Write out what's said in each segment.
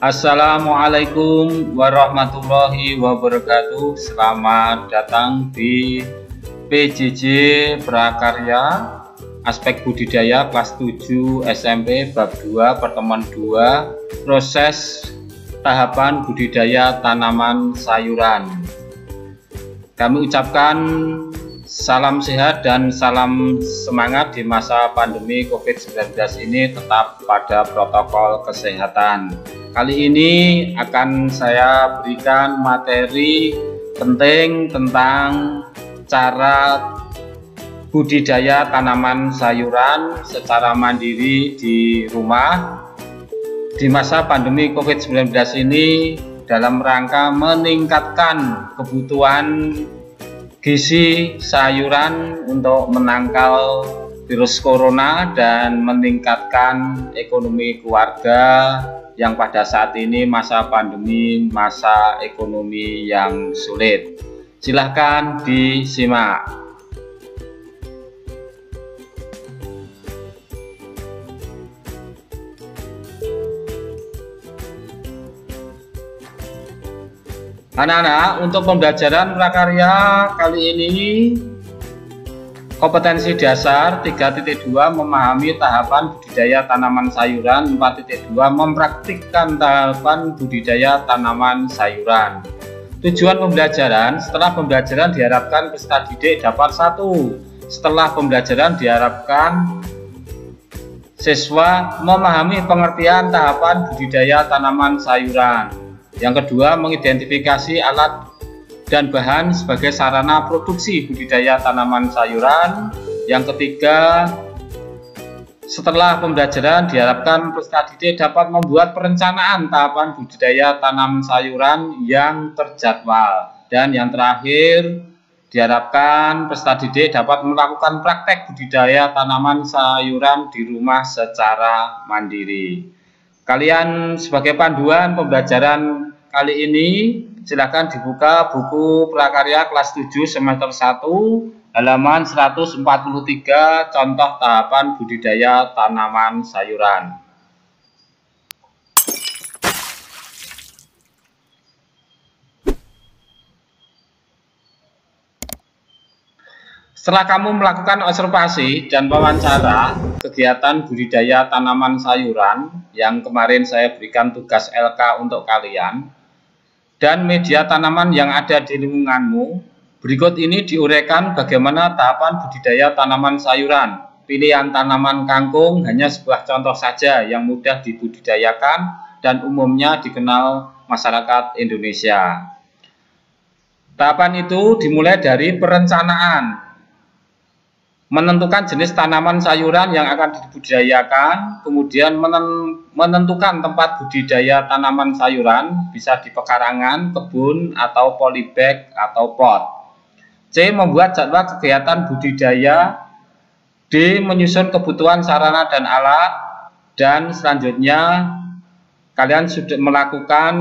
Assalamualaikum warahmatullahi wabarakatuh. Selamat datang di PJJ Prakarya Aspek Budidaya kelas 7 SMP bab 2 pertemuan 2 Proses tahapan budidaya tanaman sayuran. Kami ucapkan Salam sehat dan salam semangat di masa pandemi COVID-19 ini tetap pada protokol kesehatan. Kali ini akan saya berikan materi penting tentang cara budidaya tanaman sayuran secara mandiri di rumah di masa pandemi COVID-19 ini dalam rangka meningkatkan kebutuhan gizi sayuran untuk menangkal virus corona dan meningkatkan ekonomi keluarga yang pada saat ini masa pandemi, masa ekonomi yang sulit. Silahkan disimak. Anak-anak, untuk pembelajaran prakarya kali ini kompetensi dasar 3.2 memahami tahapan budidaya tanaman sayuran. 4.2 mempraktikkan tahapan budidaya tanaman sayuran. Tujuan pembelajaran setelah pembelajaran diharapkan peserta didik dapat satu. Setelah pembelajaran diharapkan siswa memahami pengertian tahapan budidaya tanaman sayuran yang kedua, mengidentifikasi alat dan bahan sebagai sarana produksi budidaya tanaman sayuran. Yang ketiga, setelah pembelajaran diharapkan peserta didik dapat membuat perencanaan tahapan budidaya tanaman sayuran yang terjadwal. Dan yang terakhir, diharapkan peserta didik dapat melakukan praktek budidaya tanaman sayuran di rumah secara mandiri. Kalian sebagai panduan pembelajaran kali ini silakan dibuka buku prakarya kelas 7 semester 1 halaman 143 contoh tahapan budidaya tanaman sayuran. Setelah kamu melakukan observasi dan wawancara kegiatan budidaya tanaman sayuran yang kemarin saya berikan tugas LK untuk kalian, dan media tanaman yang ada di lingkunganmu. Berikut ini diuraikan bagaimana tahapan budidaya tanaman sayuran. Pilihan tanaman kangkung hanya sebuah contoh saja yang mudah dibudidayakan dan umumnya dikenal masyarakat Indonesia. Tahapan itu dimulai dari perencanaan, menentukan jenis tanaman sayuran yang akan dibudidayakan, kemudian menentukan tempat budidaya tanaman sayuran, bisa di pekarangan, kebun, atau polybag atau pot. C. Membuat jadwal kegiatan budidaya. D. Menyusun kebutuhan sarana dan alat. Dan selanjutnya, kalian sudah melakukan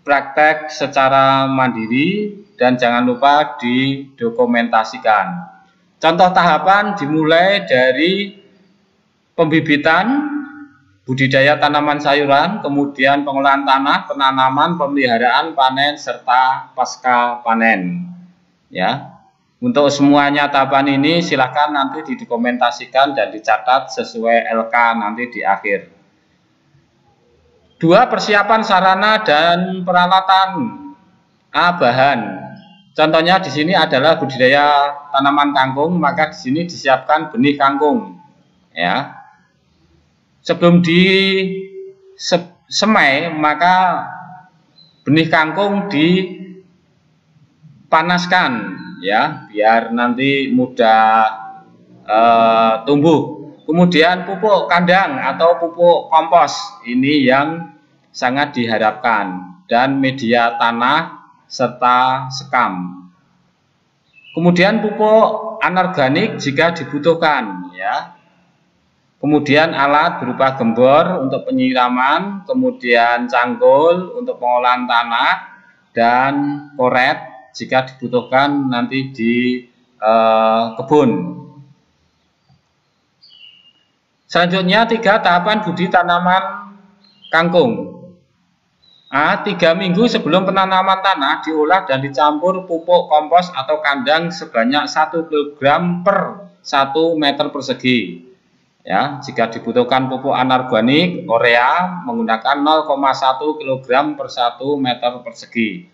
praktek secara mandiri dan jangan lupa didokumentasikan. Contoh tahapan dimulai dari pembibitan, budidaya tanaman sayuran, kemudian pengolahan tanah, penanaman, pemeliharaan, panen, serta pasca panen. Ya, untuk semuanya tahapan ini silahkan nanti didokumentasikan dan dicatat sesuai LK nanti di akhir. Dua persiapan sarana dan peralatan A bahan Contohnya di sini adalah budidaya tanaman kangkung, maka di sini disiapkan benih kangkung. Ya. Sebelum di semai, maka benih kangkung dipanaskan ya, biar nanti mudah uh, tumbuh. Kemudian pupuk kandang atau pupuk kompos ini yang sangat diharapkan dan media tanah serta sekam. Kemudian pupuk anorganik jika dibutuhkan ya. Kemudian alat berupa gembor untuk penyiraman, kemudian cangkul untuk pengolahan tanah dan koret jika dibutuhkan nanti di eh, kebun. Selanjutnya tiga tahapan budi tanaman kangkung. A. Tiga minggu sebelum penanaman tanah diolah dan dicampur pupuk kompos atau kandang sebanyak 1 kg per 1 meter persegi. Ya, jika dibutuhkan pupuk anorganik urea menggunakan 0,1 kg per 1 meter persegi.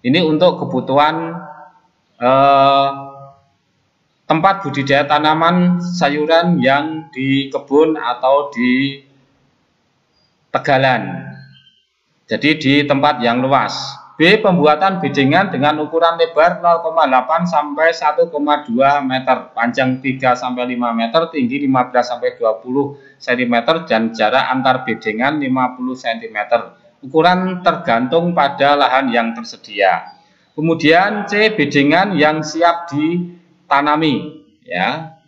Ini untuk kebutuhan eh, tempat budidaya tanaman sayuran yang di kebun atau di tegalan. Jadi di tempat yang luas. B. Pembuatan biddingan dengan ukuran lebar 0,8 sampai 1,2 meter, panjang 3 sampai 5 meter, tinggi 15 sampai 20 cm dan jarak antar biddingan 50 cm. Ukuran tergantung pada lahan yang tersedia. Kemudian C. Biddingan yang siap ditanami, ya.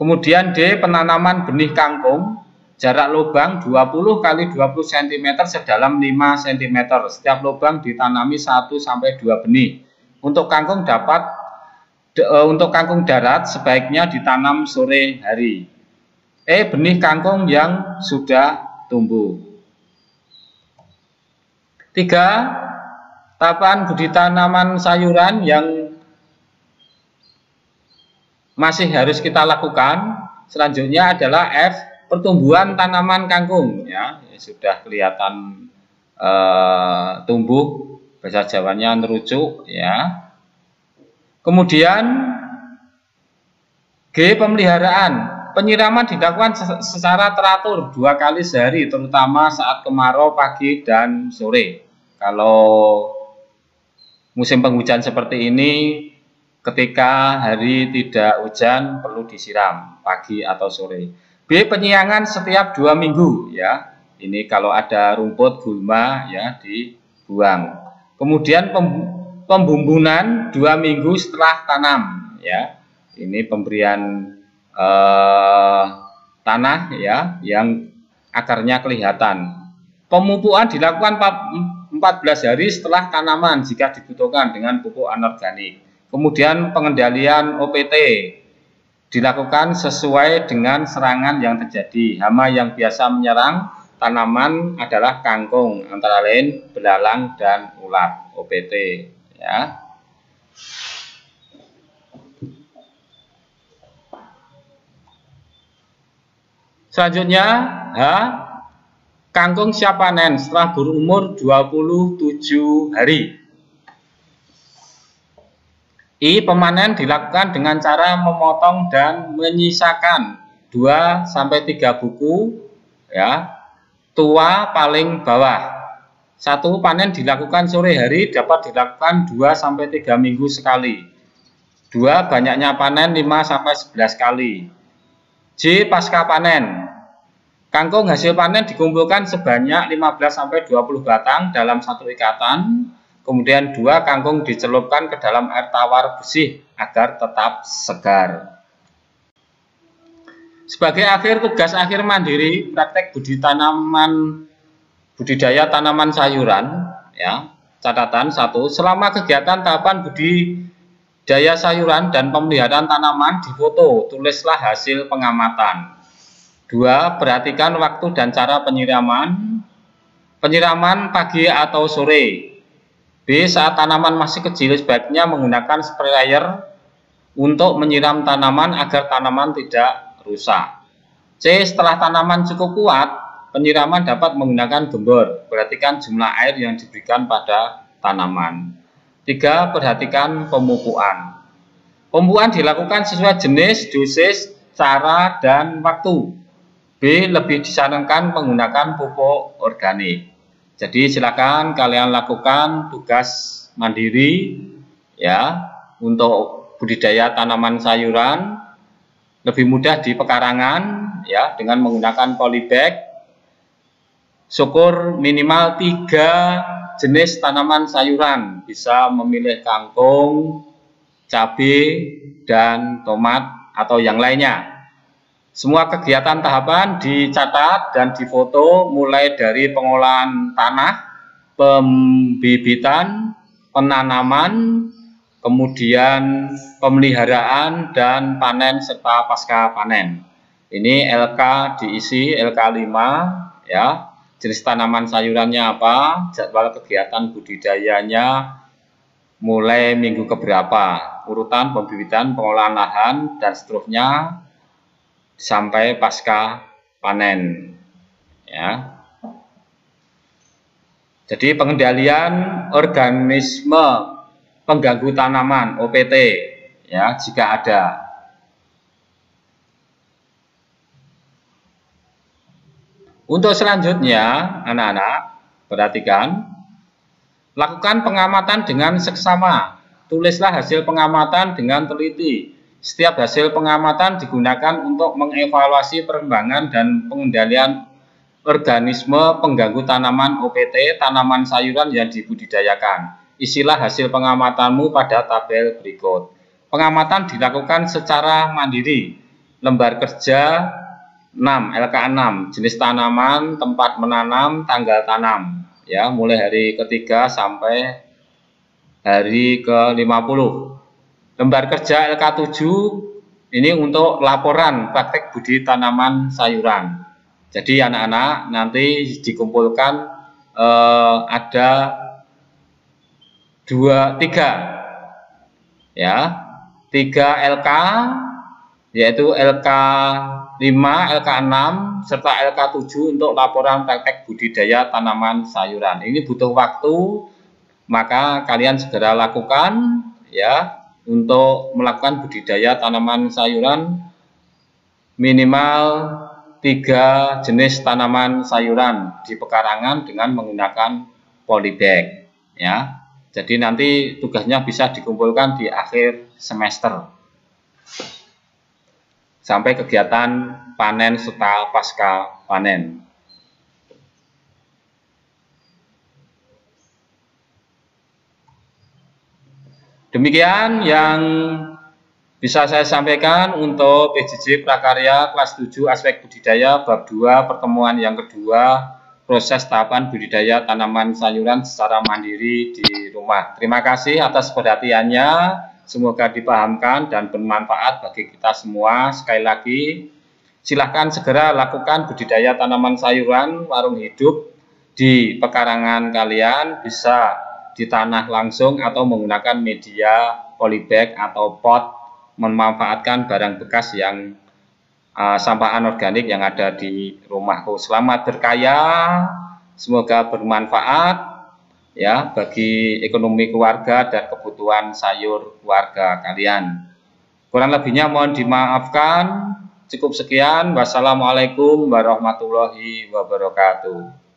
Kemudian D. Penanaman benih kangkung Jarak lubang 20 kali 20 cm sedalam 5 cm. Setiap lubang ditanami 1 sampai 2 benih. Untuk kangkung dapat e, untuk kangkung darat sebaiknya ditanam sore hari. E benih kangkung yang sudah tumbuh. 3. Tahapan budi tanaman sayuran yang masih harus kita lakukan. Selanjutnya adalah F pertumbuhan tanaman kangkung ya, sudah kelihatan uh, tumbuh bahasa Jawanya nerucuk ya. Kemudian G pemeliharaan penyiraman dilakukan secara teratur dua kali sehari terutama saat kemarau pagi dan sore. Kalau musim penghujan seperti ini ketika hari tidak hujan perlu disiram pagi atau sore. B. Penyiangan setiap dua minggu ya. Ini kalau ada rumput gulma ya dibuang. Kemudian pembumbunan dua minggu setelah tanam ya. Ini pemberian eh, tanah ya yang akarnya kelihatan. Pemupukan dilakukan 14 hari setelah tanaman jika dibutuhkan dengan pupuk anorganik. Kemudian pengendalian OPT dilakukan sesuai dengan serangan yang terjadi. Hama yang biasa menyerang tanaman adalah kangkung, antara lain belalang dan ulat (OPT). Ya. Selanjutnya, H. Kangkung siap panen setelah berumur 27 hari. I. Pemanen dilakukan dengan cara memotong dan menyisakan 2 sampai 3 buku ya. Tua paling bawah. Satu panen dilakukan sore hari dapat dilakukan 2 sampai 3 minggu sekali. Dua banyaknya panen 5 sampai 11 kali. J pasca panen. Kangkung hasil panen dikumpulkan sebanyak 15 sampai 20 batang dalam satu ikatan Kemudian dua kangkung dicelupkan ke dalam air tawar bersih agar tetap segar. Sebagai akhir tugas akhir mandiri praktek budi tanaman budidaya tanaman sayuran ya. Catatan satu, selama kegiatan tahapan budidaya sayuran dan pemeliharaan tanaman difoto, tulislah hasil pengamatan. Dua, perhatikan waktu dan cara penyiraman. Penyiraman pagi atau sore, B. Saat tanaman masih kecil sebaiknya menggunakan sprayer untuk menyiram tanaman agar tanaman tidak rusak. C. Setelah tanaman cukup kuat, penyiraman dapat menggunakan gembor. Perhatikan jumlah air yang diberikan pada tanaman. 3. Perhatikan pemupukan. Pemupukan dilakukan sesuai jenis, dosis, cara, dan waktu. B. Lebih disarankan menggunakan pupuk organik. Jadi silakan kalian lakukan tugas mandiri ya untuk budidaya tanaman sayuran lebih mudah di pekarangan ya dengan menggunakan polybag. Syukur minimal tiga jenis tanaman sayuran bisa memilih kangkung, cabai, dan tomat atau yang lainnya. Semua kegiatan tahapan dicatat dan difoto mulai dari pengolahan tanah, pembibitan, penanaman, kemudian pemeliharaan dan panen serta pasca panen. Ini LK diisi LK 5 ya. jenis tanaman sayurannya apa, jadwal kegiatan budidayanya mulai minggu keberapa, urutan pembibitan, pengolahan lahan, dan seterusnya sampai pasca panen. Ya. Jadi pengendalian organisme pengganggu tanaman OPT ya jika ada. Untuk selanjutnya anak-anak perhatikan lakukan pengamatan dengan seksama. Tulislah hasil pengamatan dengan teliti. Setiap hasil pengamatan digunakan untuk mengevaluasi perkembangan dan pengendalian organisme pengganggu tanaman OPT, tanaman sayuran yang dibudidayakan. Isilah hasil pengamatanmu pada tabel berikut. Pengamatan dilakukan secara mandiri. Lembar kerja 6, LK6, jenis tanaman, tempat menanam, tanggal tanam. Ya, mulai hari ketiga sampai hari ke-50. Lembar kerja LK7 ini untuk laporan praktek budi tanaman sayuran. Jadi anak-anak nanti dikumpulkan eh, ada dua tiga ya tiga LK yaitu LK 5, LK 6 serta LK 7 untuk laporan praktek budidaya tanaman sayuran. Ini butuh waktu maka kalian segera lakukan ya untuk melakukan budidaya tanaman sayuran minimal tiga jenis tanaman sayuran di pekarangan dengan menggunakan polybag ya. Jadi nanti tugasnya bisa dikumpulkan di akhir semester. Sampai kegiatan panen serta pasca panen. Demikian yang bisa saya sampaikan untuk PJJ Prakarya kelas 7 aspek budidaya bab 2 pertemuan yang kedua proses tahapan budidaya tanaman sayuran secara mandiri di rumah. Terima kasih atas perhatiannya. Semoga dipahamkan dan bermanfaat bagi kita semua. Sekali lagi, silahkan segera lakukan budidaya tanaman sayuran warung hidup di pekarangan kalian. Bisa di tanah langsung atau menggunakan media polybag atau pot memanfaatkan barang bekas yang uh, sampah anorganik yang ada di rumahku. Selamat berkaya, semoga bermanfaat ya bagi ekonomi keluarga dan kebutuhan sayur keluarga kalian. Kurang lebihnya mohon dimaafkan. Cukup sekian. Wassalamualaikum warahmatullahi wabarakatuh.